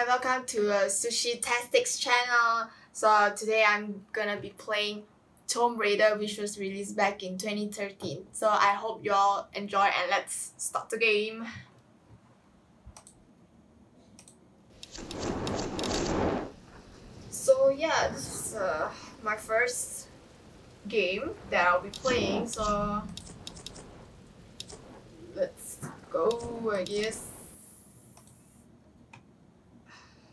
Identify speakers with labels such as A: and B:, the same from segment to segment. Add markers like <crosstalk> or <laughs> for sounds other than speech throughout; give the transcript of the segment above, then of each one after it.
A: Hi, welcome to uh, Sushitastic channel. So today I'm gonna be playing Tomb Raider which was released back in 2013. So I hope you all enjoy and let's start the game. So yeah, this is uh, my first game that I'll be playing. So let's go, I guess.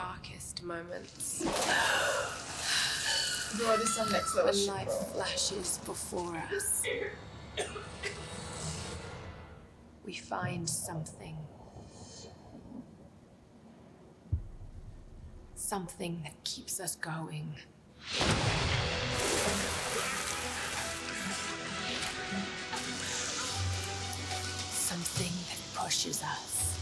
B: Darkest moments,
A: Bro, this is some next level
B: when life flashes before us, we find something. Something that keeps us going. Something that pushes us.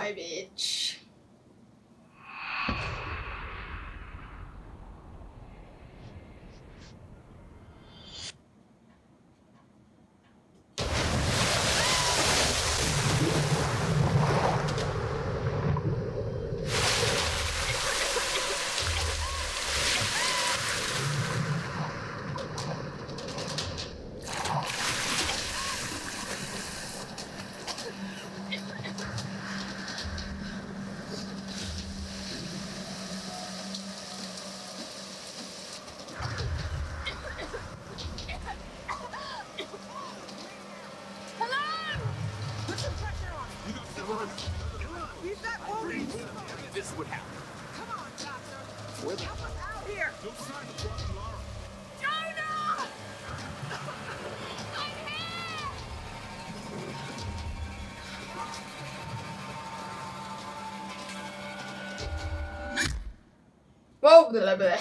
A: Bye, bitch. Blah, blah.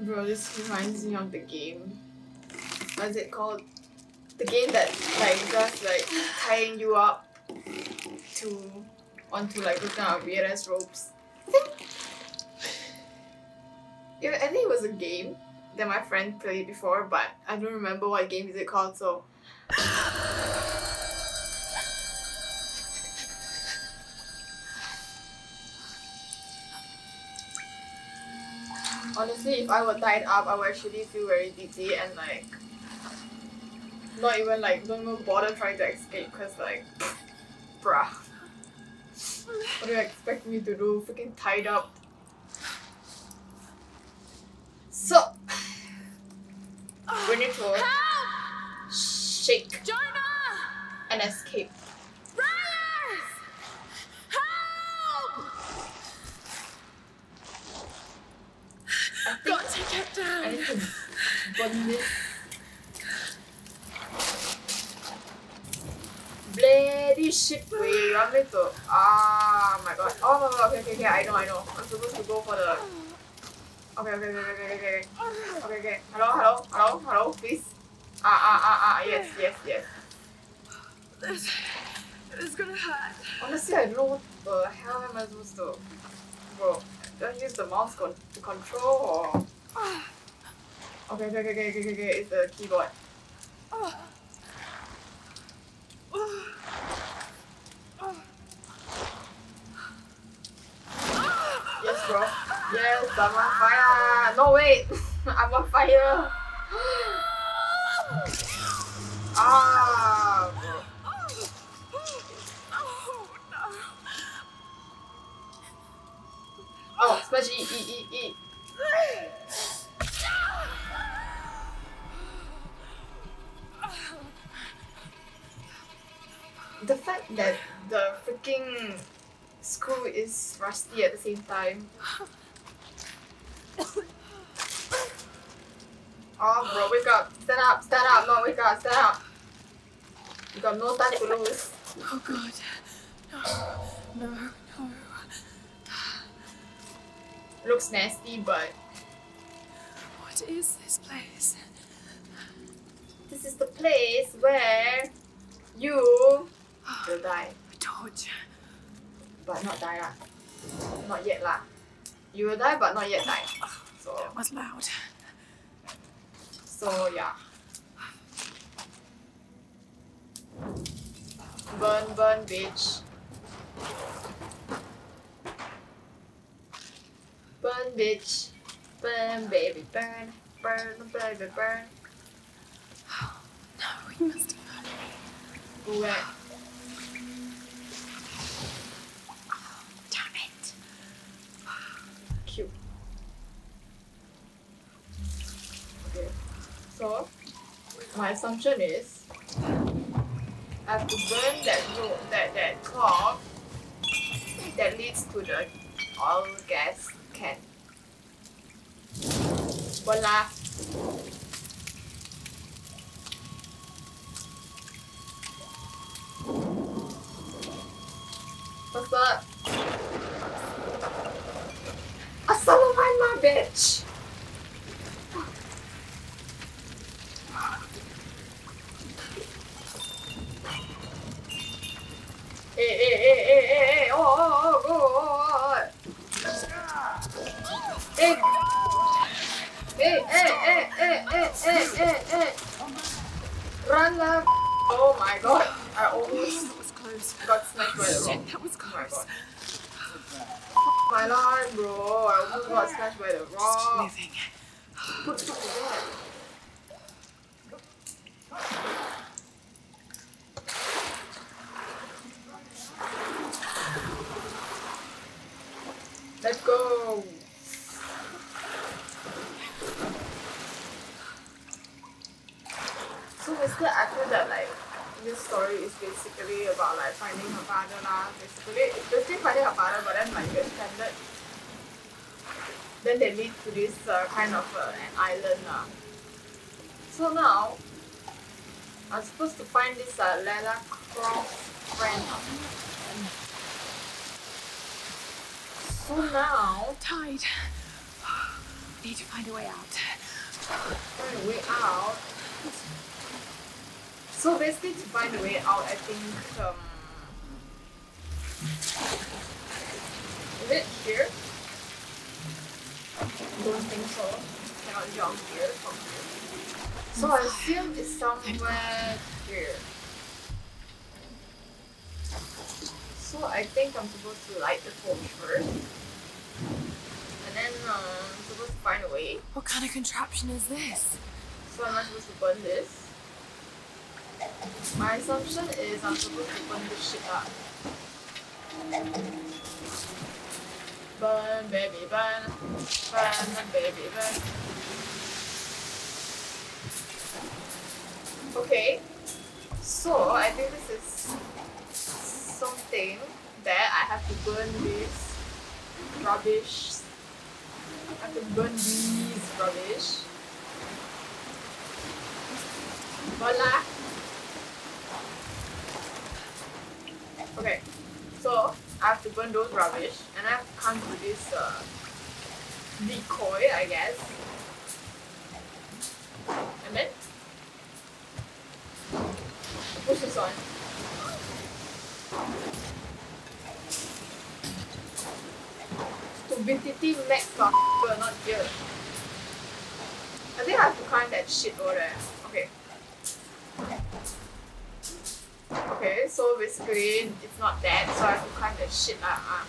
A: Bro, this reminds me of the game. What is it called? The game that like just like tying you up to onto like those kind of weird ass ropes. I think yeah, I think it was a game that my friend played before, but I don't remember what game is it called. So honestly, if I were tied up, I would actually feel very dizzy and like not even like don't even bother trying to escape because like bruh. What do you expect me to do? Freaking tied up. So we need to shake
C: Jonah!
A: and escape.
C: Reyes! Help!
A: I think
C: Got to get
A: I
C: down.
A: need to burn this. Bloody shit, wait, want me to? Ah, my god. Oh my god, okay, okay, okay, I know, I know. I'm supposed to go for the. Okay, okay, okay, okay, okay, okay. Okay, okay. Hello, hello, hello, hello, please. Ah, ah, ah, ah, yes, yes, yes.
C: This is gonna hurt.
A: Honestly, I don't know what the hell am I supposed to. Bro, do I use the mouse con- to control or. Okay, okay, okay, okay, okay, okay, it's the keyboard.
C: Oh.
A: bro. Yes, I'm on fire. No, wait. <laughs> I'm on fire. <gasps> ah.
B: Oh,
A: smash. The fact that the freaking screw is rusty at the same time. Oh, bro, wake up. Stand up, stand up. No, wake up, stand up. You got no time to lose.
B: Oh, God. No, no, no.
A: Looks nasty, but
B: What is this place?
A: this is the place where you will die.
B: I told you.
A: But not die lah. Not yet lah. You will die, but not yet die. So,
B: That was loud.
A: So yeah. Burn, burn, bitch. Burn, bitch. Burn, baby, burn. Burn, baby, burn. <sighs>
B: No, we must have.
A: Where?
B: Damn it.
A: Cute. Okay. So, my assumption is I have to burn that road, that that clock that leads to the oil gas can. Voila. What's up? Assalamualaikum, my bitch. Oh, oh, oh, oh, oh, oh. Run. Oh my god. I almost
B: was close.
A: got snatched by the rock.
B: That was
A: Oh
B: close.
A: My life, bro. I almost got snatched by the rock. What the fuck is that? Let's go. So basically, I feel that like this story is basically about like finding her father lah. Basically, it's basically finding her father, but then like you extended then they lead to this uh, kind of uh, an island. Uh. So now, I'm supposed to find this uh, Lara Croft friend. So now,
B: Tide. Need to find a way out.
A: find a way out. So basically, to find a way out, I think um, is it here? Don't think so. Cannot jump here from here. So I assume it's somewhere here. So I think I'm supposed to light the torch first. And then um, I'm supposed to find a way.
B: What kind of contraption is this?
A: So am I supposed to burn this? My assumption is I'm supposed to burn this shit up. Burn, baby, burn. Burn, baby, burn. Okay. So I think this is something that I have to burn this rubbish. I have to burn these rubbish. Voila. Okay, so I have to burn those rubbish and I have to come to this uh, decoy, I guess. And then push this on. Stupidity max not here. I think I have to climb that shit over there. So basically it's not that, so I have to climb that shit lah. ah.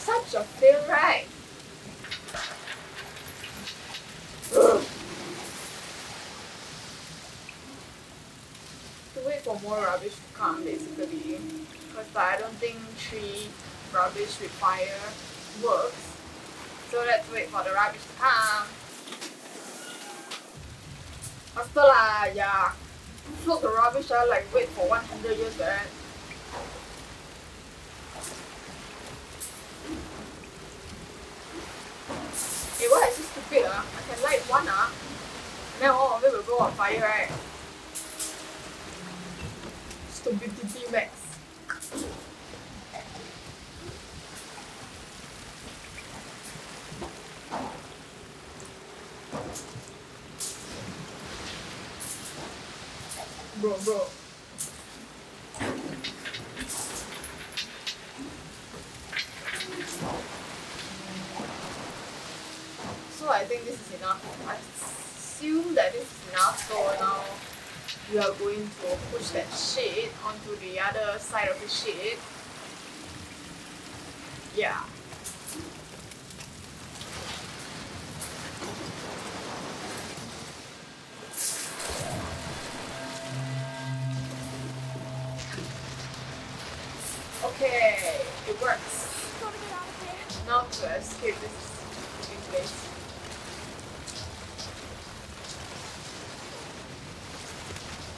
A: Such a fail, right? To wait for more rubbish to come, basically. Because I don't think three rubbish with works. So let's wait for the rubbish to come. Faster lah, yeah. Float the rubbish, ah, like wait for 100 years, right? Hey, what is this stupid? Uh? I can light one, uh, and then all of it will go on fire, right? Stupidity max. Bro, bro. So I think this is enough. I assume that this is enough. So now we are going to push that shade onto the other side of the shade. Yeah. Okay, it works. Not to escape this place.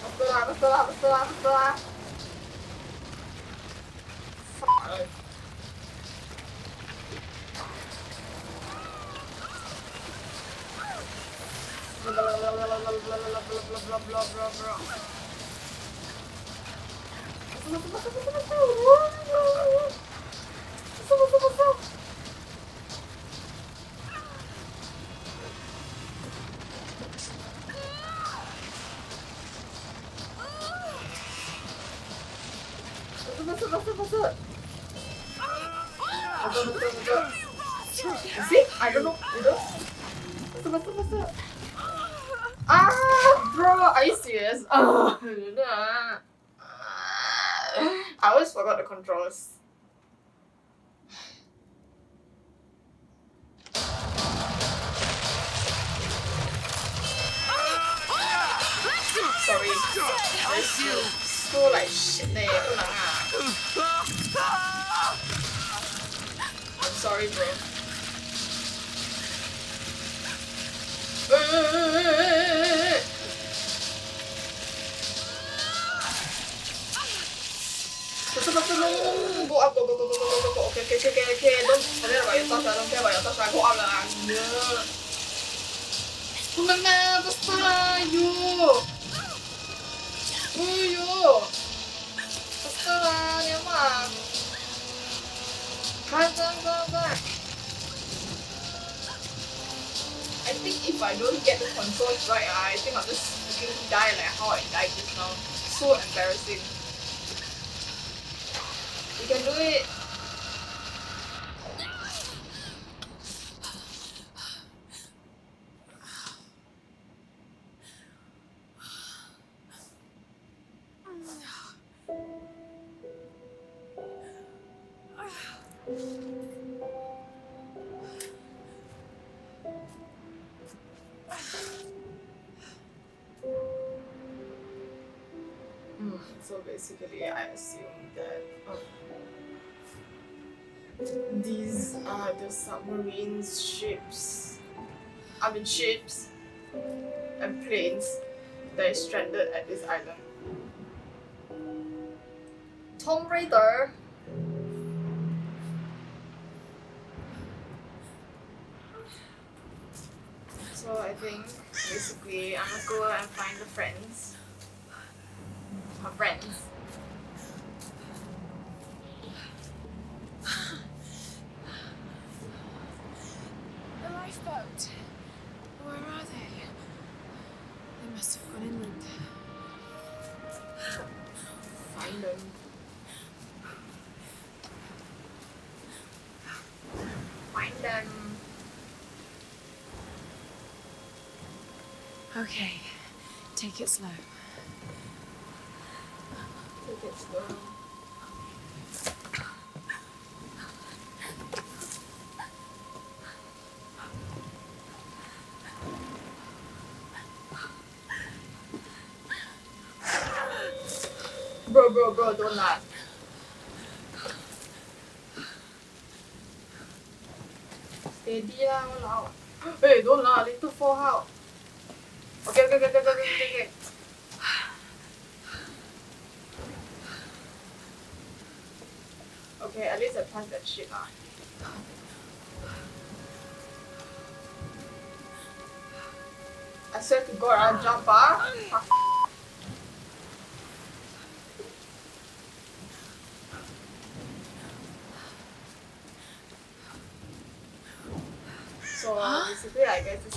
A: Vamos lá, vamos lá, vamos lá, vamos lá. ah, bro, are you serious? <laughs> Oh, I always forgot the controls. Sorry. I still school like shit there. I'm sorry, bro. Come on, come on, come on. If I don't get the controls right, I think I'll just freaking die like how I died just now. So embarrassing. You can do it. Ships and planes that is stranded at this island. Tomb Raider. So I think basically I'm gonna go and find the friends. My friends.
B: Slow.
A: Bro, bro, bro, don't laugh. Steady lah, walao. Hey, don't laugh, later fall out. Okay, okay, okay, okay, okay, okay, okay. At least I passed that shit lah. I swear to God, I'll jump. Fuck. So basically, I guess this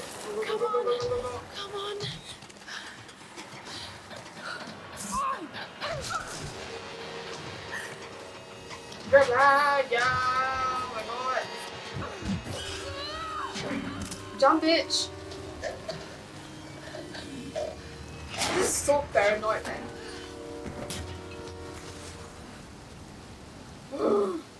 B: Come on.
A: Grab lah, yeah. Oh my god. Jump, bitch. This is so paranoid, man. <gasps> <gasps> <gasps>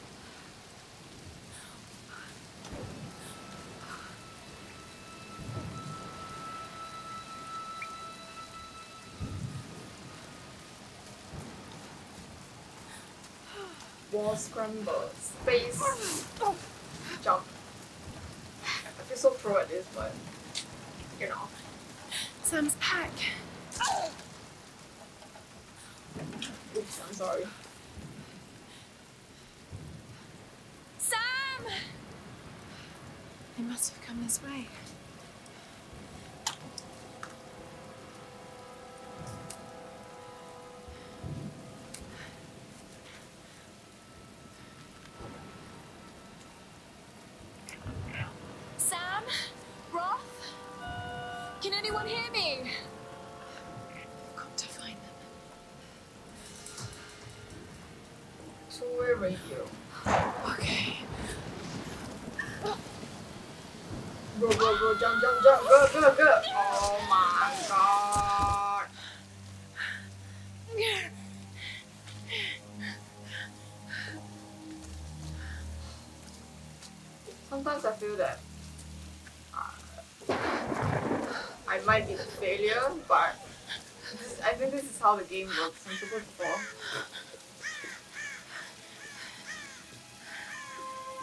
A: Wall scramble. Space. Jump. I feel so pro at this, but you know.
B: Sam's pack.
A: Oops, I'm sorry.
B: Sam! They must have come this way.
A: Sometimes I feel that uh, I might be the failure, but this, I think this is how the game works. I'm supposed to fall.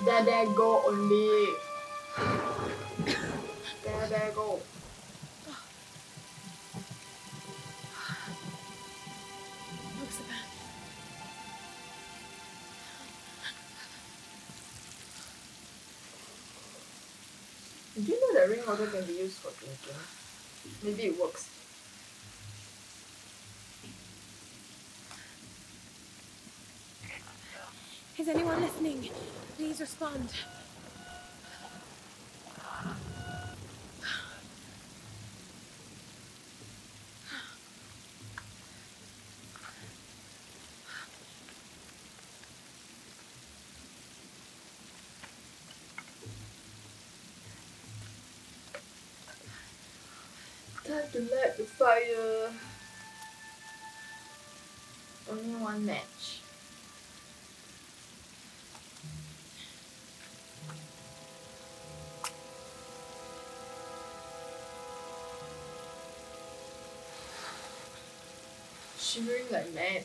A: There, there, go only. There, there, go. Rainwater can be used for drinking? Maybe it works.
B: Is anyone listening? Please respond.
A: Time to light the fire. Only one match. Shivering like mad,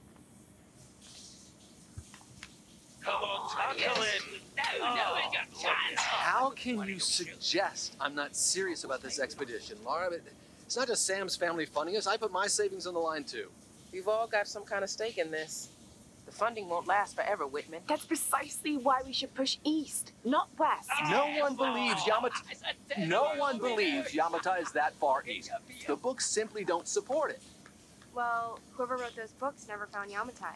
D: Oh, how can you suggest I'm not serious about this expedition, Lara? It's not just Sam's family funding us. I put my savings on the line too.
E: We've all got some kind of stake in this. The funding won't last forever, Whitman.
B: That's precisely why we should push east, not west.
D: No one believes Yamatai. No one believes Yamatai is that far east. The books simply don't support it.
F: Well, whoever wrote those books never found Yamatai.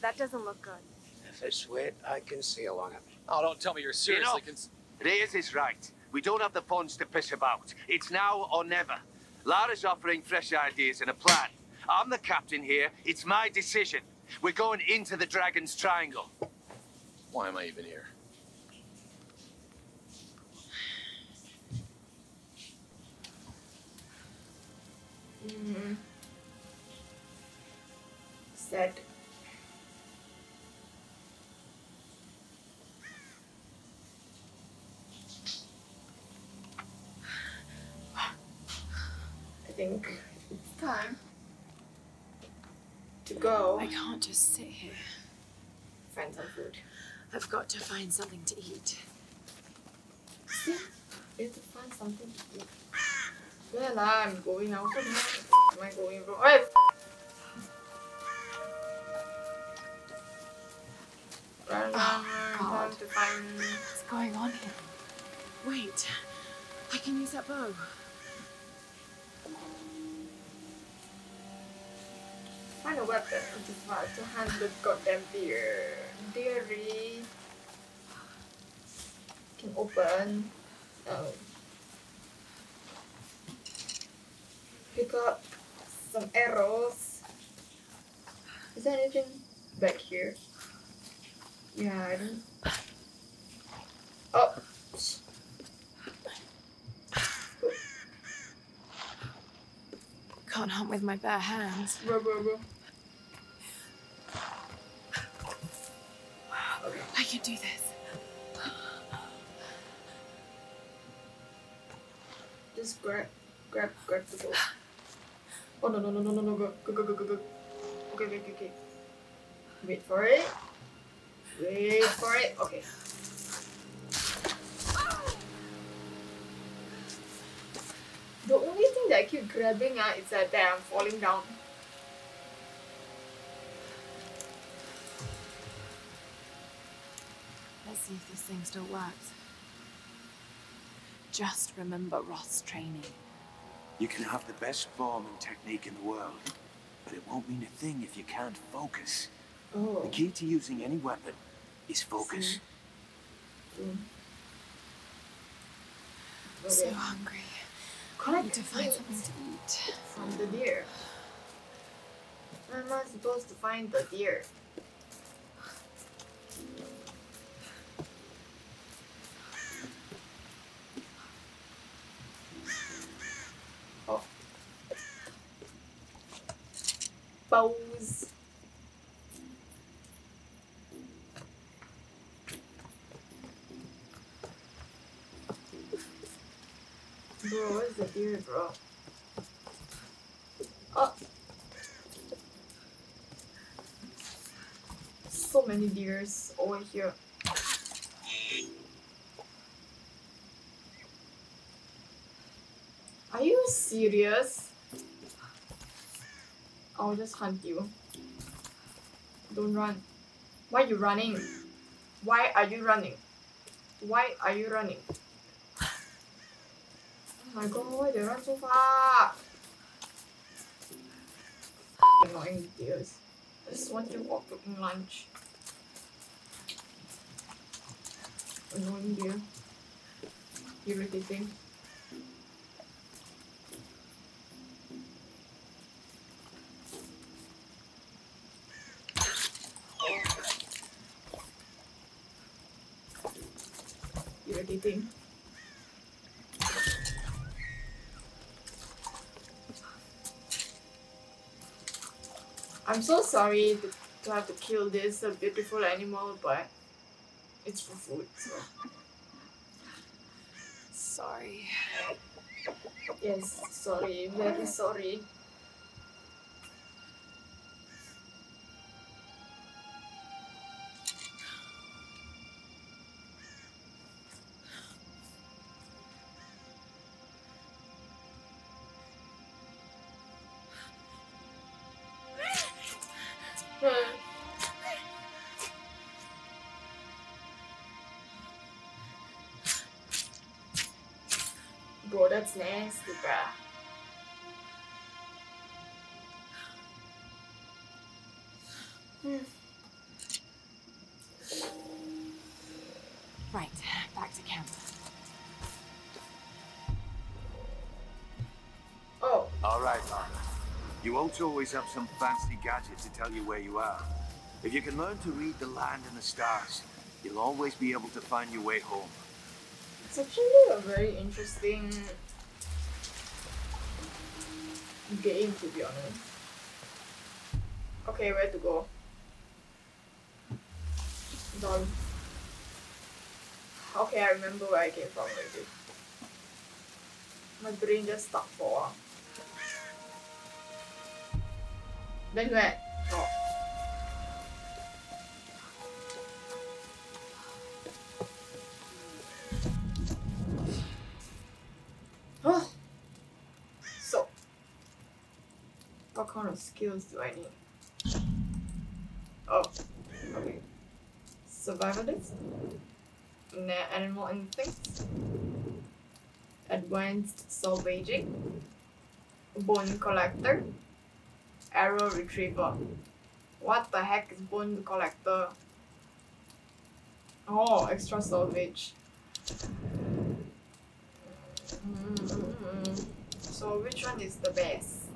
F: That doesn't look good.
G: If it's wet, I can sail on it.
D: Oh, don't tell me you're seriously
H: Enough.
D: cons-
H: Reyes is right. We don't have the funds to piss about. It's now or never. Lara's offering fresh ideas and a plan. I'm the captain here. It's my decision. We're going into the Dragon's Triangle.
D: Why am I even here?
A: Mm. Sad. Think it's time to go
B: I can't just sit here.
A: find some food.
B: I've got to find something to eat.
A: See? We have to find something to eat. Well. I'm going now. Where the f- am I going, bro? Hey, f- Run, run, run,
B: God.
A: to find.
B: What's going on here? Wait, I can use that bow.
A: Find a weapon to fight to hunt the goddamn deer. Deary. Can open. Um, pick up some arrows. Is there anything back here? Yeah, I don't. Oh.
B: Can't hunt with my bare hands.
A: Bro, bro, bro.
B: Do this.
A: Just grab, grab, grab the bow. Oh no no no no no no go go go go go go. Okay okay okay. Wait for it. Wait for it. Okay. The only thing that I keep grabbing ah is that that I'm falling down.
B: Let's see if this thing still works. Just remember Roth's training.
I: You can have the best form and technique in the world, but it won't mean a thing if you can't focus.
A: Oh.
I: The key to using any weapon is focus.
A: Mm.
J: I'm so hungry. I need to find something to eat.
A: From the deer. Where am I supposed to find the deer? Bro? So many deers over here. Are you serious? I'll just hunt you. Don't run. Why are you running? Why are you running? Why are you running? My god, why they run so far? Annoying deers. I just want to walk looking lunch. Annoying deer. Irritating. Irritating. I'm so sorry to, to have to kill this a beautiful animal, but it's for food, so.
J: Sorry.
A: Yes, sorry, very sorry. That's nasty, bruh.
B: Right, back to camp.
A: Oh.
I: All right, Lara. You won't always have some fancy gadget to tell you where you are. If you can learn to read the land and the stars, you'll always be able to find your way home.
A: It's actually a very interesting game to be honest. Okay, where to go? Done. Okay, I remember where I came from already. My brain just stuck for a while. Then where? Oh. Kind of skills do I need? Oh, okay. Survivalist, Na- animal instincts, advanced salvaging, bone collector, arrow retriever. What the heck is bone collector? Oh, extra salvage. Mm, mm, mm, mm. So which one is the best?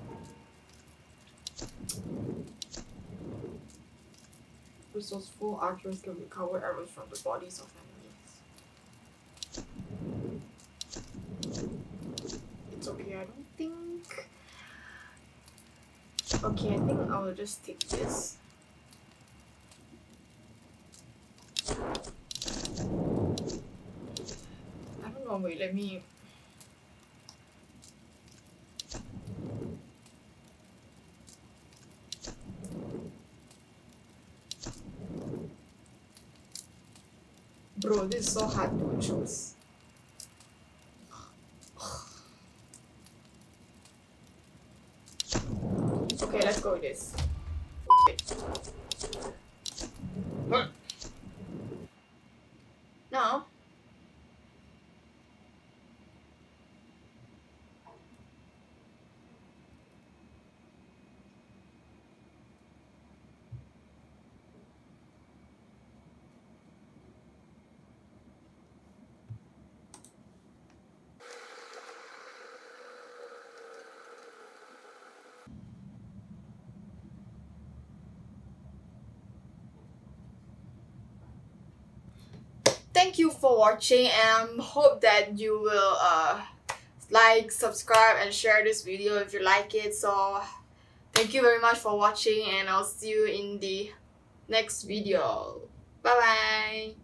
A: Resourceful archers can recover arrows from the bodies of enemies. It's okay, I don't think. Okay, I think I will just take this. I don't know, wait, let me Bro, this is so hard to choose. Okay, let's go with this. Huh. No. Thank you for watching and hope that you will uh like subscribe and share this video if you like it. So thank you very much for watching and i'll see you in the next video. Bye bye